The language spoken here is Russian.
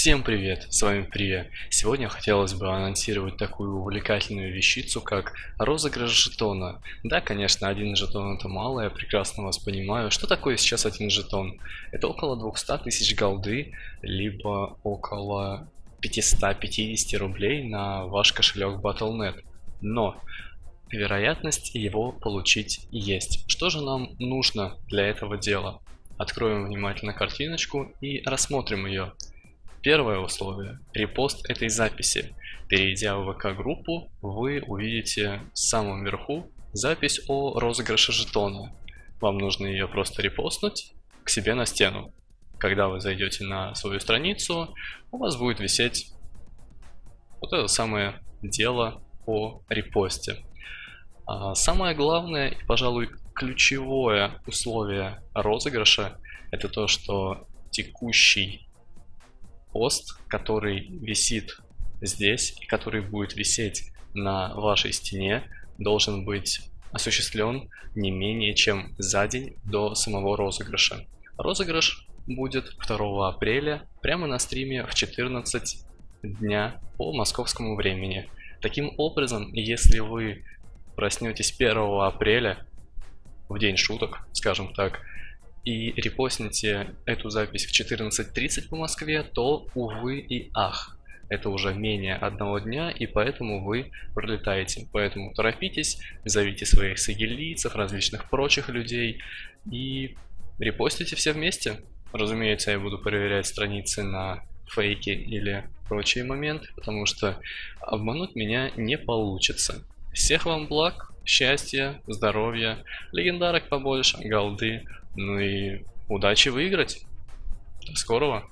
Всем привет, с вами Прия. Сегодня хотелось бы анонсировать такую увлекательную вещицу, как розыгрыш жетона. Да, конечно, один жетон это мало, я прекрасно вас понимаю. Что такое сейчас один жетон? Это около 200 тысяч голды, либо около 550 рублей на ваш кошелек Battle.net. Но вероятность его получить есть. Что же нам нужно для этого дела? Откроем внимательно картиночку и рассмотрим ее. Первое условие – репост этой записи. Перейдя в ВК-группу, вы увидите в самом верху запись о розыгрыше жетона. Вам нужно ее просто репостнуть к себе на стену. Когда вы зайдете на свою страницу, у вас будет висеть вот это самое дело о репосте. А самое главное и, пожалуй, ключевое условие розыгрыша – это то, что текущий пост, который висит здесь и который будет висеть на вашей стене, должен быть осуществлен не менее чем за день до самого розыгрыша. Розыгрыш будет 2 апреля прямо на стриме в 14 дня по московскому времени. Таким образом, если вы проснетесь 1 апреля, в день шуток, скажем так, и репостните эту запись в 14.30 по Москве, то, увы и ах, это уже менее одного дня, и поэтому вы пролетаете. Поэтому торопитесь, зовите своих сагильдийцев, различных прочих людей и репостите все вместе. Разумеется, я буду проверять страницы на фейки или прочие моменты, потому что обмануть меня не получится. Всех вам благ, счастья, здоровья, легендарок побольше, голды, ну и удачи выиграть. До скорого.